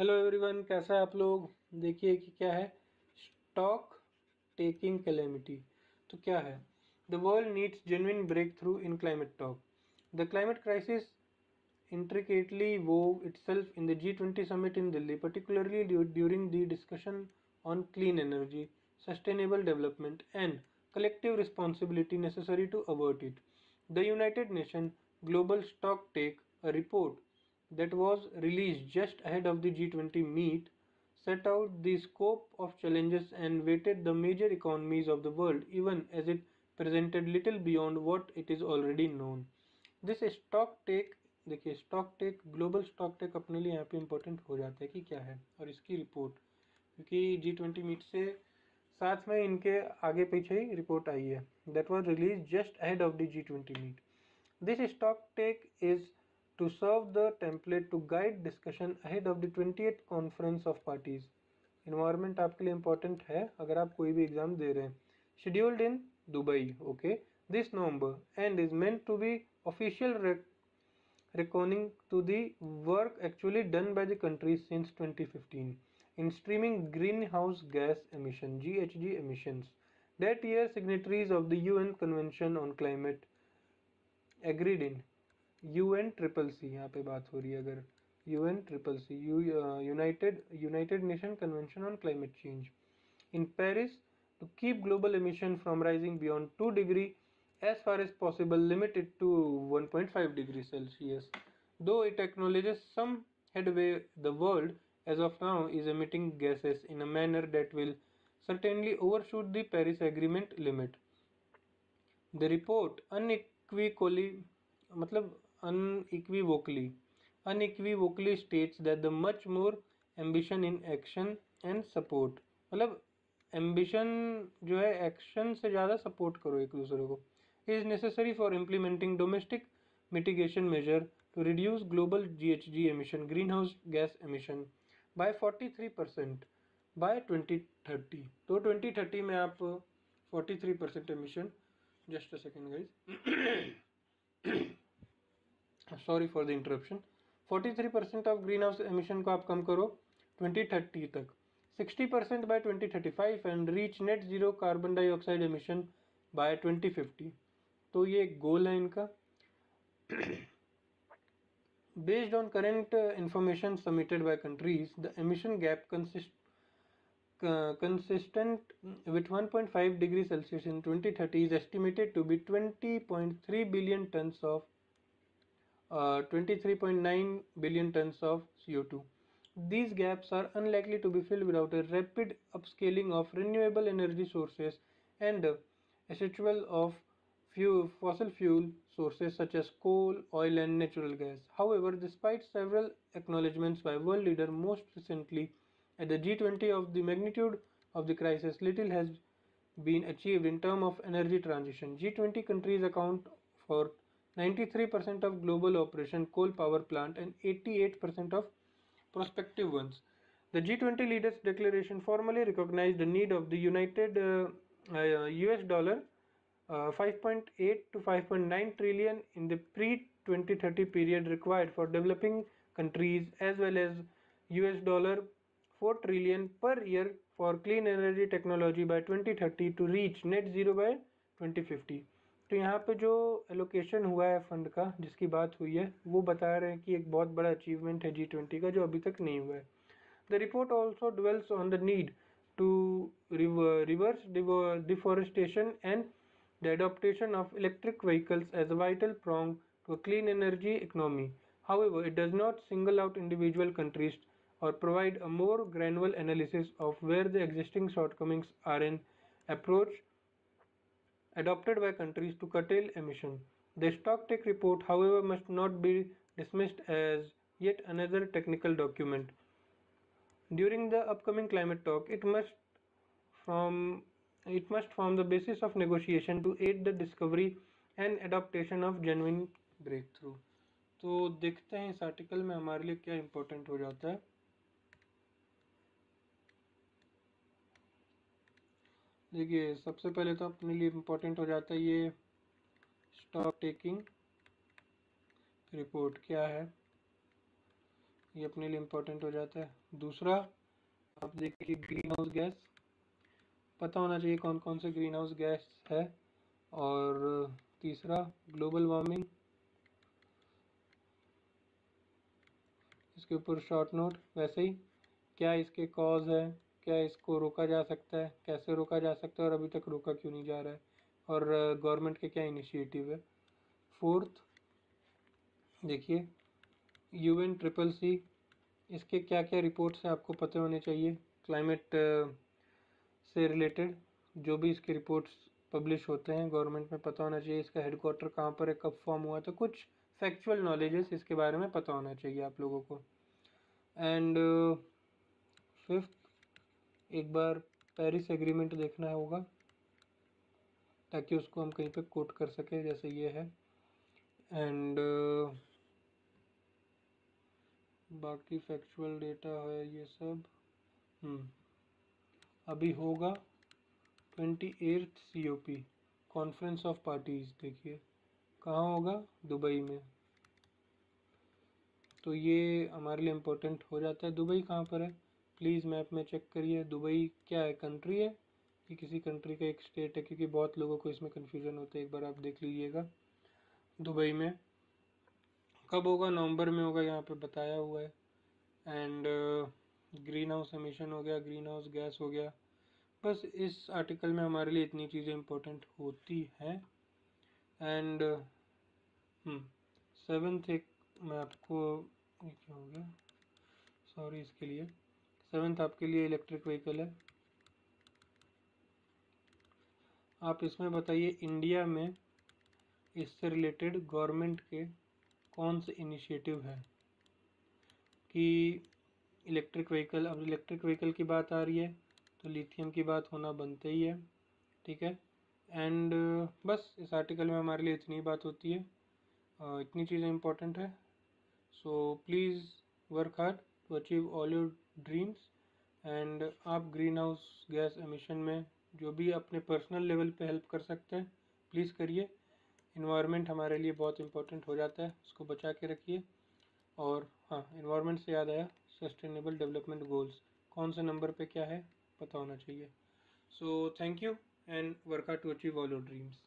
Hello everyone, कैसा है आप लोग? देखिए कि क्या है? Stock taking calamity. तो क्या है? The world needs genuine breakthrough in climate talk the climate crisis intricately wove it in the G twenty summit in Delhi particularly during the discussion on clean energy sustainable development and collective responsibility necessary to avert it the United Nation global stock take report that was released just ahead of the G20 meet set out the scope of challenges and weighted the major economies of the world even as it presented little beyond what it is already known. This stock take देखिए stock take global stock take अपने लिए यहाँ पे important हो जाता है कि क्या है और इसकी रिपोर्ट क्योंकि जी ट्वेंटी मीट से साथ में इनके आगे पीछे ही रिपोर्ट आई है that was released just ahead of the G twenty meet this stock take is to serve the template to guide discussion ahead of the 20th conference of parties environment आपके लिए important है अगर आप कोई भी exam दे रहे हैं scheduled in Dubai okay this November and is meant to be official rec reckoning to the work actually done by the countries since 2015 in streaming greenhouse gas emission GHG emissions that year signatories of the UN Convention on Climate agreed in U N triple C यहाँ पे बात हो रही है अगर। U N triple C united united nation convention on climate change in Paris to keep global emission from rising beyond two degree as far as possible limited to one point five degree Celsius though it acknowledges some headway, the world, as of now, is emitting gases in a manner that will certainly overshoot the Paris Agreement limit. The report unequivocally मतलब unequivocally unequivocally states that the much more ambition in action and support मतलब ambition जो है action से ज़्यादा support करो एक दूसरे को। Mitigation measure to reduce global G H G emission green house gas emission by forty three percent by twenty thirty तो ट्वेंटी थर्टी में आप forty three percent emission just a second guys sorry for the interruption 43 percent of green house emission को आप कम करो 2030 तक। 60 percent by 2035 and reach net zero carbon dioxide emission by 2050 तो ये गोल है इनका। Based on current information submitted by countries the emission gap consist consistent with 1.5 degree Celsius in 2030 is estimated to be 20.3 billion tons of Uh, 23.9 billion tons of CO2. These gaps are unlikely to be filled without a rapid upscaling of renewable energy sources and a essential of fuel, fossil fuel sources such as coal, oil and natural gas. However, despite several acknowledgements by world leaders most recently at the G20 of the magnitude of the crisis, little has been achieved in terms of energy transition. G20 countries account for 93% of global operation coal power plant and 88% of prospective ones. The G20 leaders declaration formally recognized the need of the United uh, uh, US dollar uh, 5.8 to 5.9 trillion in the pre-2030 period required for developing countries as well as US dollar 4 trillion per year for clean energy technology by 2030 to reach net zero by 2050. तो यहाँ पे जो allocation हुआ है fund का जिसकी बात हुई है वो बता रहे हैं कि एक बहुत बड़ा अचीवमेंट है जी ट्वेंटी का जो अभी तक नहीं हुआ है। The report also dwells on the need to reverse deforestation and the adoption of electric vehicles as a vital prong to clean energy economy However, it does not single out individual countries or provide a more granular analysis of where the existing shortcomings are in approach adopted by countries to curtail emission. The Stocktake report, however, must not be dismissed as yet another technical document. During the upcoming climate talk, it must from it must form the basis of negotiation to aid the discovery and adaptation of genuine breakthrough. तो देखते हैं इस article में हमारे लिए क्या important हो जाता है देखिए, सबसे पहले तो अपने लिए इम्पोर्टेंट हो जाता है ये स्टॉक टेकिंग रिपोर्ट क्या है? ये अपने लिए इम्पोर्टेंट हो जाता है। दूसरा, आप देखिए ग्रीन हाउस गैस पता होना चाहिए कौन कौन से ग्रीन हाउस गैस है। और तीसरा ग्लोबल वार्मिंग इसके ऊपर शॉर्ट नोट वैसे ही क्या इसके कॉज है? क्या इसको रोका जा सकता है? कैसे रोका जा सकता है और अभी तक रोका क्यों नहीं जा रहा है? और गवर्नमेंट के क्या इनिशिएटिव है? फोर्थ, देखिए यू एन ट्रिपल सी, इसके क्या क्या रिपोर्ट्स हैं आपको पता होने चाहिए? क्लाइमेट से रिलेटेड जो भी इसके रिपोर्ट्स पब्लिश होते हैं, गवर्नमेंट में पता होना चाहिए इसका हेडक्वार्टर कहाँ पर है, कब फॉर्म हुआ तो कुछ फैक्चुअल नॉलेजेस इसके बारे में पता होना चाहिए आप लोगों को। एंड फिफ्थ एक बार पेरिस एग्रीमेंट देखना होगा ताकि उसको हम कहीं पे कोट कर सकें जैसे ये है। एंड uh, बाकी फैक्चुअल डेटा है ये सब। हम्म। अभी होगा twenty eighth C O P conference of parties देखिए। कहाँ होगा? दुबई में। तो ये हमारे लिए इम्पोर्टेंट हो जाता है। दुबई कहाँ पर है? प्लीज़ मैप में चेक करिए, दुबई क्या है कंट्री है? कि किसी कंट्री का एक स्टेट है, क्योंकि बहुत लोगों को इसमें कन्फ्यूज़न होता है, एक बार आप देख लीजिएगा। दुबई में। कब होगा? नवंबर में होगा, यहाँ पे बताया हुआ है। एंड ग्रीन हाउस एमिशन हो गया ग्रीन हाउस गैस हो गया। बस इस आर्टिकल में हमारे लिए इतनी चीज़ें इम्पोर्टेंट होती हैं। एंड सेवन्थ एक मैं आपको क्या हो गया? सॉरी इसके लिए। सेवन्थ आपके लिए इलेक्ट्रिक व्हीकल है। आप इसमें बताइए इंडिया में इससे रिलेटेड गवर्नमेंट के कौन से इनिशिएटिव है? कि इलेक्ट्रिक व्हीकल अब इलेक्ट्रिक व्हीकल की बात आ रही है तो लिथियम की बात होना बनते ही है, ठीक है? एंड बस इस आर्टिकल में हमारे लिए इतनी बात होती है इतनी चीज़ें इंपॉर्टेंट है। So please work hard to achieve all your dreams and आप ग्रीन हाउस गैस एमिशन में जो भी अपने पर्सनल लेवल पे हेल्प कर सकते हैं प्लीज़ करिए। इन्वायरमेंट हमारे लिए बहुत इंपॉर्टेंट हो जाता है, उसको बचा के रखिए। और हाँ इन्वायरमेंट से याद आया सस्टेनेबल डेवलपमेंट गोल्स कौन से नंबर पे क्या है, पता होना चाहिए। So thank you and work out to achieve all your dreams